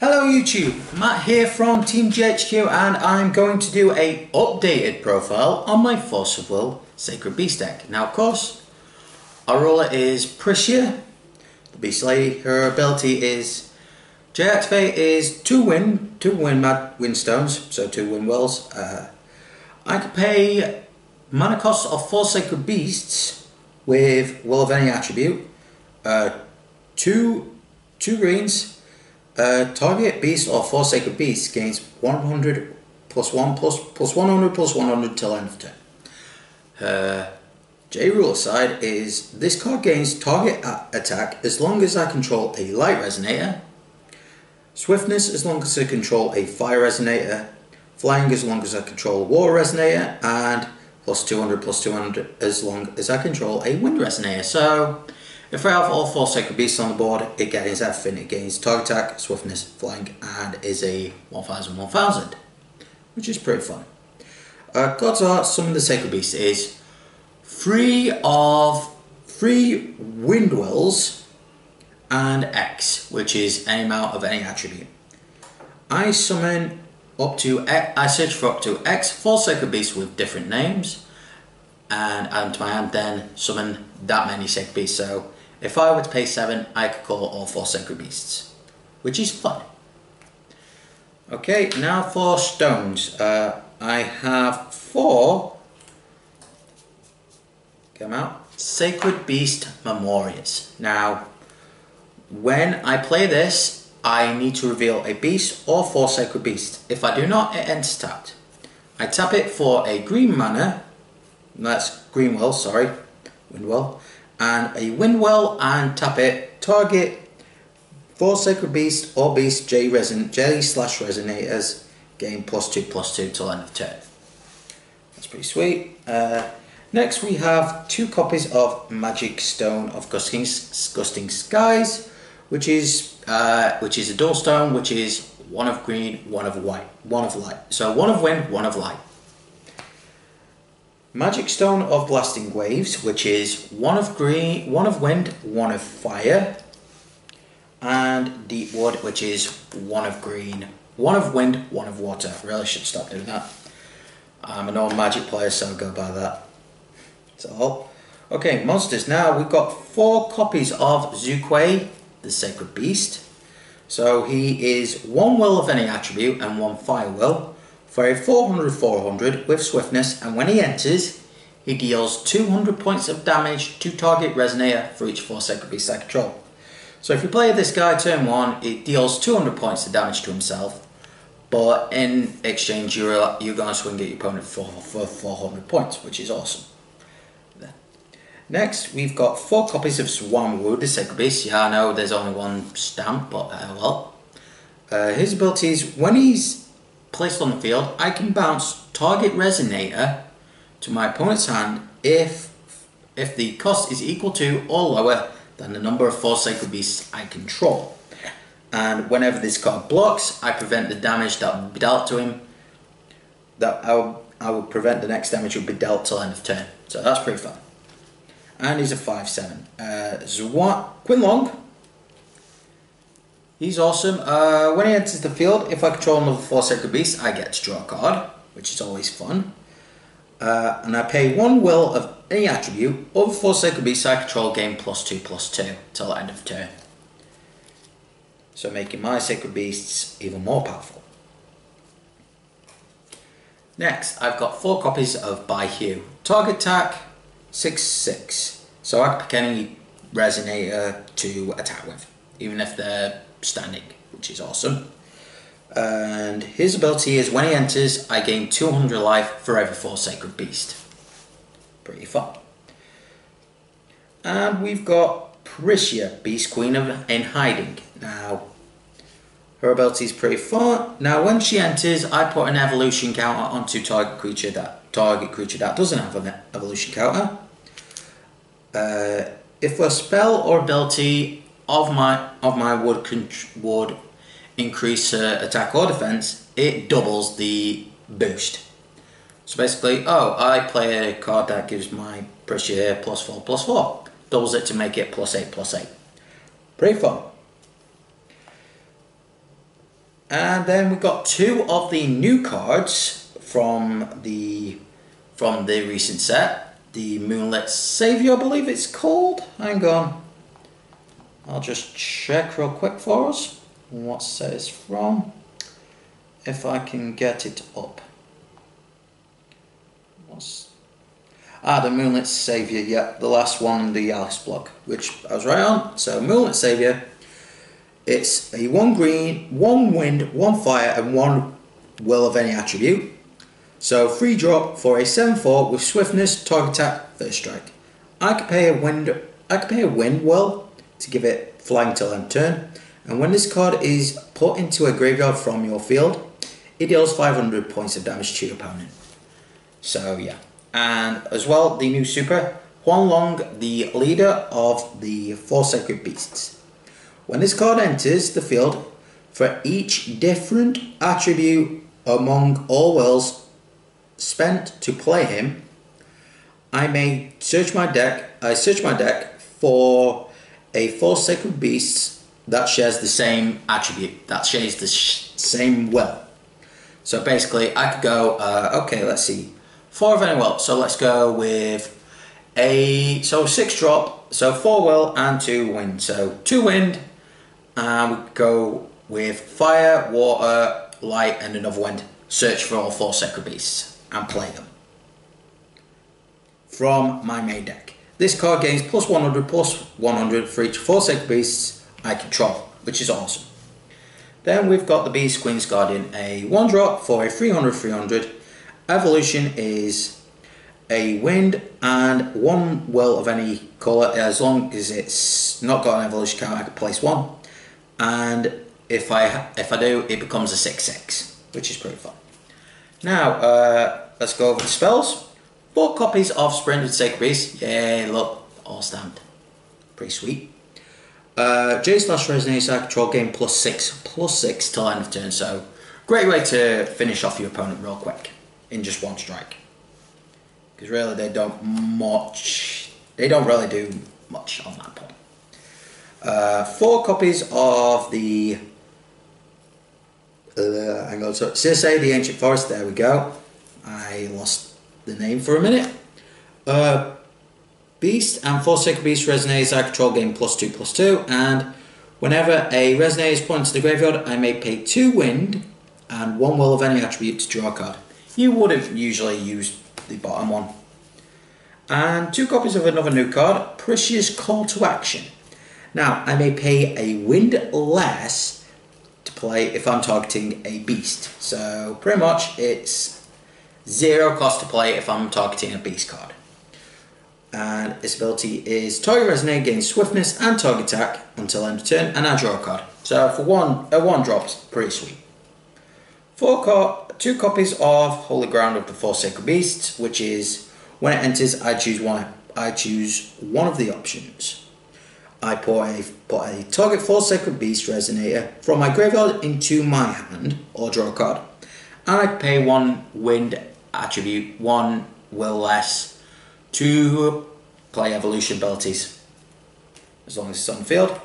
Hello YouTube, Matt here from Team GHQ and I'm going to do a updated profile on my Force of Will Sacred Beast deck. Now of course, our ruler is Prisia, the Beast Lady, her ability is J Activate is 2 win, 2 win mad windstones, so 2 wind wells. Uh, I can pay mana cost of 4 Sacred Beasts with Will of any attribute, uh, 2, two greens, uh, target beast or four sacred beasts gains 100 plus 1 plus, plus 100 plus 100 till end of turn. Uh, J rule side is this card gains target attack as long as I control a light resonator, swiftness as long as I control a fire resonator, flying as long as I control a water resonator, and plus 200 plus 200 as long as I control a wind resonator. So if I have all four Sacred Beasts on the board, it gains everything. It gains target attack, swiftness, flying, and is a 1000 1000, which is pretty fun. Uh, Gods are some of the Sacred Beasts is free of three wind wells and X, which is any amount of any attribute. I summon up to I search for up to X four Sacred Beasts with different names, and add them to my hand. Then summon that many Sacred Beasts. So if I were to pay 7, I could call all 4 Sacred Beasts, which is fun. Okay, now for stones. Uh, I have 4, come out, Sacred Beast Memorias. Now, when I play this, I need to reveal a beast or 4 Sacred Beasts. If I do not, it ends tapped. I tap it for a green mana, that's Greenwell, sorry, Windwell, and a Windwell and tap it. Target four Sacred Beast or Beast J resin J slash Resonators. Gain plus two plus two till end of turn. That's pretty sweet. Uh, next we have two copies of Magic Stone of Gusting, Gusting Skies, which is uh, which is a dual stone, which is one of green, one of white, one of light. So one of wind, one of light. Magic Stone of Blasting Waves, which is one of green, one of wind, one of fire, and Deep Wood, which is one of green, one of wind, one of water. Really should stop doing that. Um, I'm a non-magic player, so I'll go by that. That's all. Okay, monsters. Now we've got four copies of Zhuque, the Sacred Beast. So he is one will of any attribute and one fire will for a 400-400 with swiftness and when he enters, he deals 200 points of damage to target resonator for each 4 sacred beast I control. So if you play this guy turn 1, it deals 200 points of damage to himself, but in exchange you're, you're going to swing at your opponent for, for 400 points, which is awesome. Next, we've got four copies of Xuanwu, the Sacred Beast. Yeah, I know there's only one stamp, but uh, well. Uh, his abilities, when he's placed on the field, I can bounce target resonator to my opponent's hand if if the cost is equal to or lower than the number of four sacred beasts I control. And whenever this card blocks, I prevent the damage that will be dealt to him. That I will, I will prevent the next damage will be dealt till end of turn. So that's pretty fun. And he's a 5-7. Uh, Zwat Qinglong He's awesome. Uh, when he enters the field, if I control another 4 Sacred Beast, I get to draw a card, which is always fun. Uh, and I pay one will of any attribute over 4 Sacred Beasts I control gain plus 2 plus 2 till the end of turn. So making my Sacred Beasts even more powerful. Next, I've got 4 copies of Baihu. Target attack, 6-6. So I can pick any Resonator to attack with, even if they're standing, which is awesome. And his ability is when he enters, I gain 200 life for every 4 Sacred Beast. Pretty fun. And we've got Priscia, Beast Queen of in Hiding. Now, her ability is pretty fun. Now, when she enters, I put an evolution counter onto target creature that target creature that doesn't have an evolution counter. Uh, if a spell or ability of my of my would would increase uh, attack or defense, it doubles the boost. So basically, oh, I play a card that gives my Prisia plus four plus four, doubles it to make it plus eight plus eight. Pretty fun. And then we got two of the new cards from the from the recent set. The Moonlit Savior, I believe it's called. Hang on. I'll just check real quick for us what says from. If I can get it up. What's Ah, the Moonlit Savior, yeah, the last one, in the Alice block, which I was right on. So, Moonlit Savior, it's a one green, one wind, one fire, and one will of any attribute. So, free drop for a 7 4 with swiftness, target attack, first strike. I could pay a wind, I could pay a wind well to give it flying till end turn. And when this card is put into a graveyard from your field, it deals 500 points of damage to your opponent. So, yeah and as well the new super, Huanglong, the leader of the Four Sacred Beasts. When this card enters the field, for each different attribute among all wills spent to play him, I may search my deck. I search my deck for a Four Sacred Beasts that shares the same attribute, that shares the sh same will. So basically, I could go. Uh, okay, let's see. Four of any will. So let's go with a so six drop. So four will and two wind. So two wind, and we go with fire, water, light, and another wind. Search for all four sacred beasts and play them from my main deck. This card gains plus 100 plus 100 for each four sacred beasts I control, which is awesome. Then we've got the Beast Queen's Guardian, a one drop for a 300 300 Evolution is a wind and one will of any colour as long as it's not got an evolution count I can place one and if I if I do it becomes a 6-6 which is pretty fun. Now uh, let's go over the spells. Four copies of Sprinted Sacred. Yeah look all stamped. Pretty sweet. Uh, J slash Resonator I control game plus 6 plus 6 till end of turn so great way to finish off your opponent real quick in just one strike. Because really they don't much, they don't really do much on that point. Uh, four copies of the, uh, hang on, so CSA, the Ancient Forest, there we go. I lost the name for a minute. Uh, Beast and four Sacred Beast Resonates, I control game plus two plus two, and whenever a Resonate is put into the graveyard, I may pay two wind and one will of any attribute to draw a card you would have usually used the bottom one. And two copies of another new card, Precious Call to Action. Now, I may pay a wind less to play if I'm targeting a beast. So, pretty much it's zero cost to play if I'm targeting a beast card. And its ability is target resonate gains swiftness and target attack until end of turn, and I draw a card. So for one, a one drops, pretty sweet. Four card, two copies of Holy Ground of the Four Sacred Beasts, which is when it enters, I choose one. I choose one of the options. I put a put a target Four Sacred Beast resonator from my graveyard into my hand or draw a card, and I pay one wind attribute, one will less, to play evolution abilities. As long as it's on field.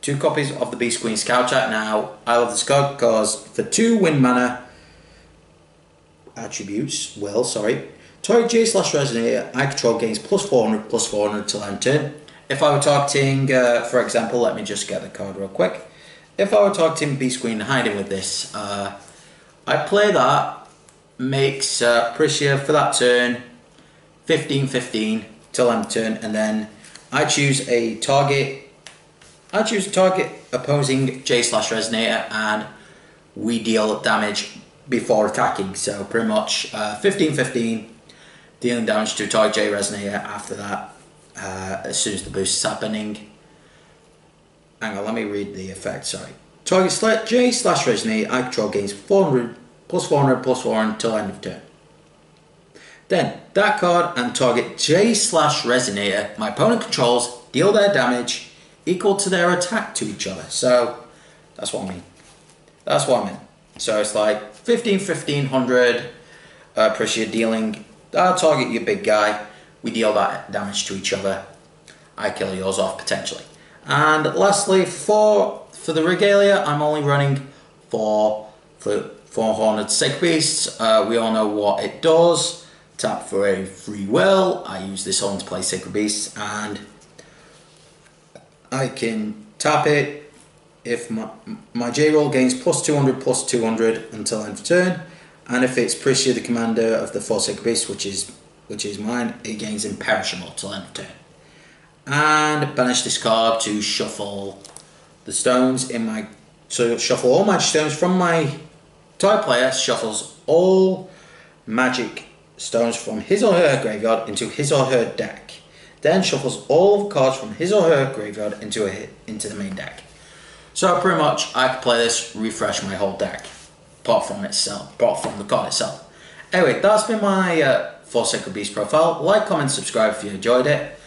Two copies of the Beast Queen Scout Chat. Now, I love this card because for two wind mana, attributes, well, sorry, target J slash resonator, I control gains plus 400, plus 400 till end turn. If I were targeting, uh, for example, let me just get the card real quick. If I were targeting Beast Queen hiding with this, uh, I play that, makes uh, Prisia for that turn 15-15 till end turn, and then I choose a target, I choose a target opposing J slash resonator, and we deal damage before attacking. So pretty much 15-15, uh, dealing damage to target J Resonator after that, uh, as soon as the boost is happening. Hang on, let me read the effect, sorry. Target J slash Resonate, I control gains 400, plus 400, plus 400 until end of turn. Then, that card and target J slash Resonator my opponent controls deal their damage equal to their attack to each other. So, that's what I mean. That's what I mean. So it's like 15, 1500 uh, Prisia dealing. I'll target your big guy. We deal that damage to each other. I kill yours off potentially. And lastly, for, for the regalia, I'm only running for for for Horned Sacred Beasts. Uh, we all know what it does. Tap for a free will. I use this on to play Sacred Beasts and I can tap it if my, my J roll gains plus 200 plus 200 until end of turn and if it's Prisia the commander of the four Sacred Beasts which is which is mine it gains imperishable till end of turn and banish this card to shuffle the stones in my so shuffle all my stones from my target player shuffles all magic stones from his or her graveyard into his or her deck then shuffles all the cards from his or her graveyard into a into the main deck. So pretty much I can play this refresh my whole deck apart from itself apart from the card itself. Anyway that's been my uh, Four Sacred Beast profile. Like comment subscribe if you enjoyed it.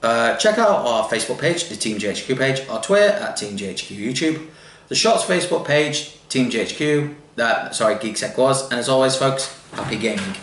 Uh, check out our Facebook page, the Team GHQ page, our Twitter at Team GHQ YouTube, the Shots Facebook page, Team GHQ, that sorry, Geeksec was, and as always, folks, happy gaming.